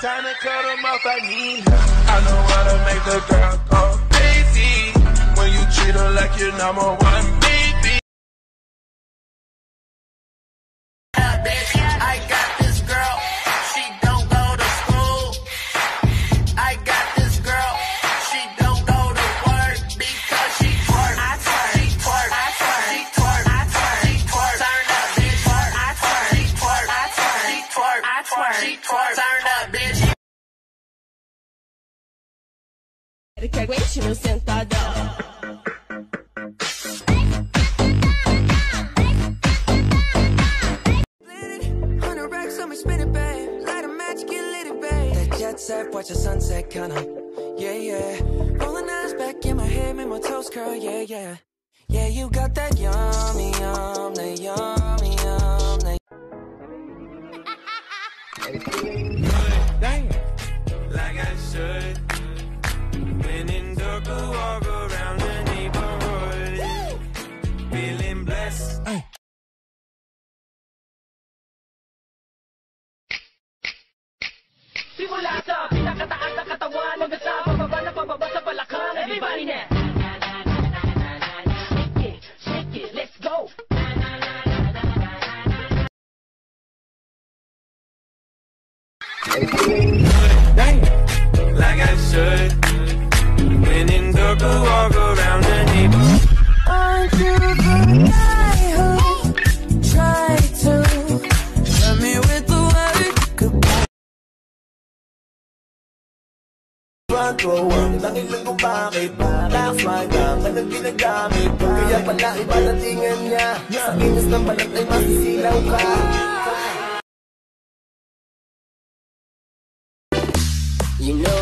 time to cut them off. I need her. I know how to make the girl go crazy. When you treat her like your number one it, babe. That jet set, watch the sunset, kinda. Yeah, yeah. Rolling eyes back in my head, make my toes curl, yeah, yeah. Yeah, you got that yummy, yum, that yummy, Like I should. When in dark, walk around the neighborhood. You the guy who tried to hurt me with the word goodbye? Bago ang dakilan kung bakit Last ride lang ang nang ginagamit Kaya pala iba datingan niya Sa kinis ng balat ay masisilaw ka You know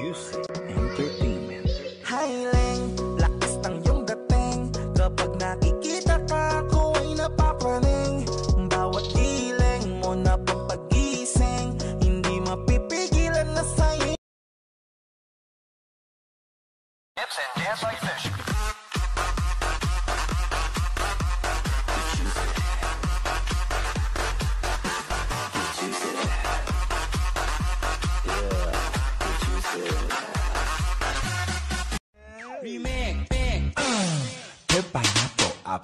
Juicy Entertainment.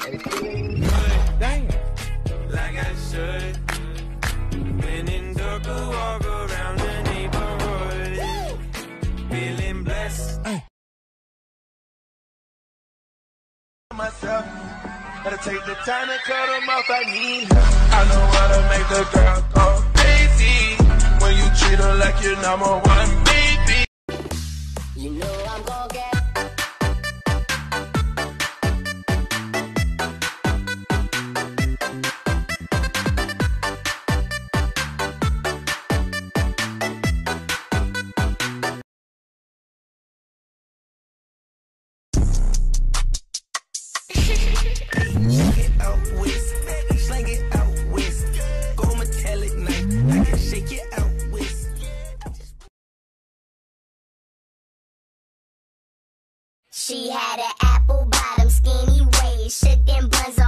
Like I should. When in dark, walk around the neighborhood. Feeling blessed. Myself. Gotta take the time to cut them off. I need. I know how to make the girl go crazy. When you treat her like your number one out with. It out with. Go metallic. I can shake it out with. She had an apple bottom skinny waist, shook them buns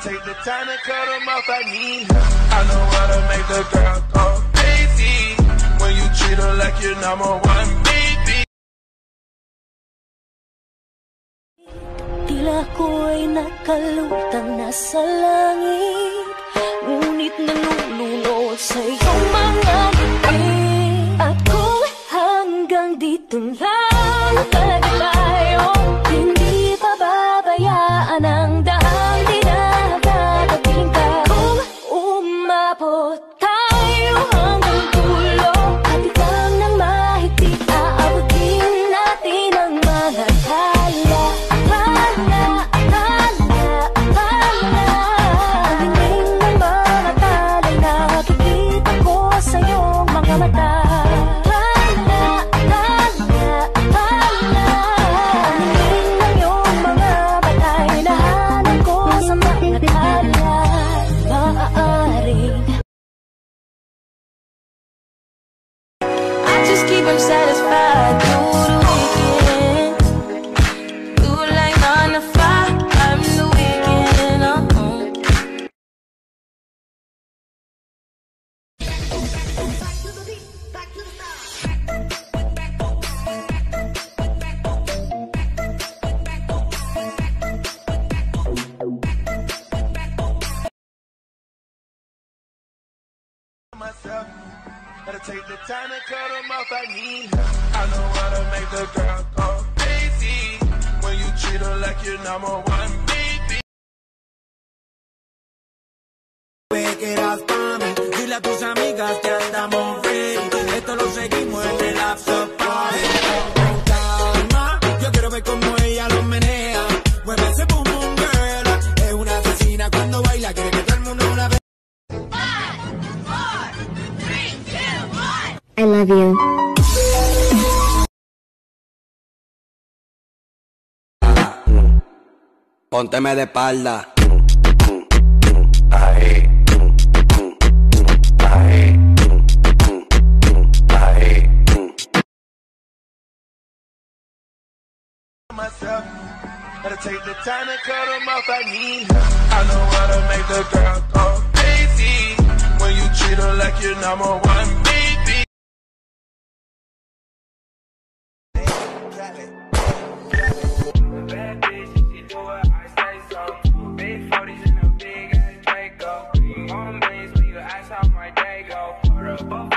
take the time to cut them off. I need help. I know how to make the girl go crazy. When you treat her like your number one baby. Tila ko'y nakalutang nasa langit Ngunit nanunulot sa off. I need help. I know how to make the girl go crazy. When you treat her like your number one baby. pa' mí. Dile a tus amigas que andamos ready. Esto lo seguimos en el after party. Con calma, yo quiero ver cómo ella lo menea. Mueve ese boom boom girl. Es una asesina cuando baila, quiere que todo el mundo la vea. I love you. Pónteme de espalda. myself. Take the time cut them off. I need. I know how to make the girl go crazy. When you treat her like your number one baby. Tenemos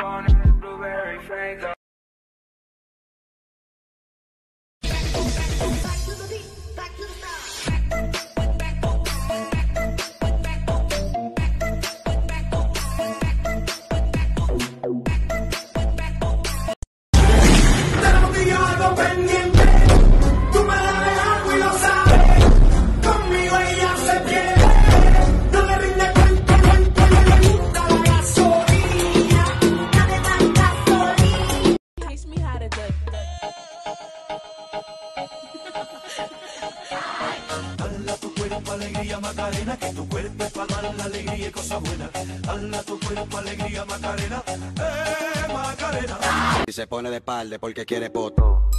Y se pone de espalda porque quiere poto.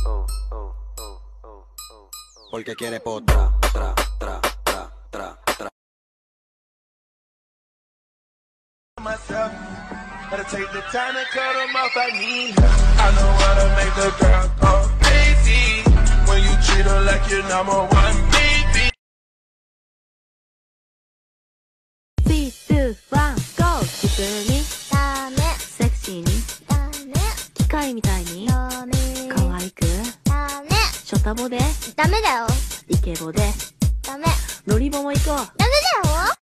Porque quiere potra, tra, tra, tra, tra, off. I. I know how to make the girl go crazy. When you treat her like your number one 2、1、GO! 普通に、ダメ、セクシーに、ダメ、機械みたいに、ダメ、可愛く、ダメ、ショタボで、ダメだよ。イケボで、ダメ、ロリボも行こう。ダメだよ。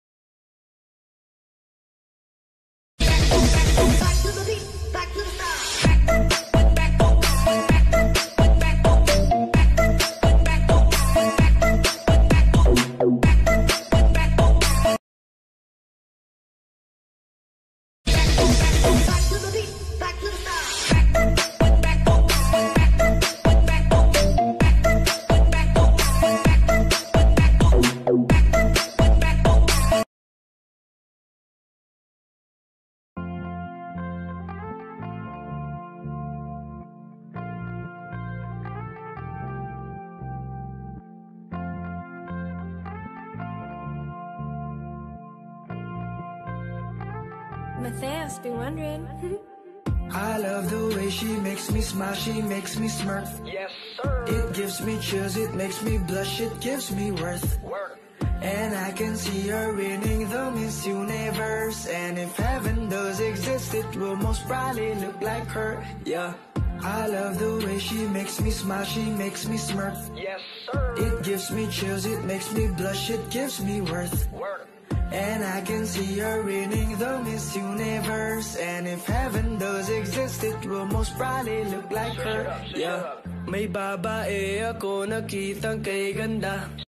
Matthias be wondering. I love the way she makes me smile, she makes me smirk. Yes, sir. It gives me chills, it makes me blush, it gives me worth. Work. And I can see her winning the Miss Universe. And if heaven does exist, it will most probably look like her. Yeah. I love the way she makes me smile, she makes me smirk. Yes, sir. It gives me chills, it makes me blush, it gives me worth. Work. And I can see her winning the Miss Universe. And if heaven does exist, it will most probably look like her. Yeah. May babae ako nakitang kay ganda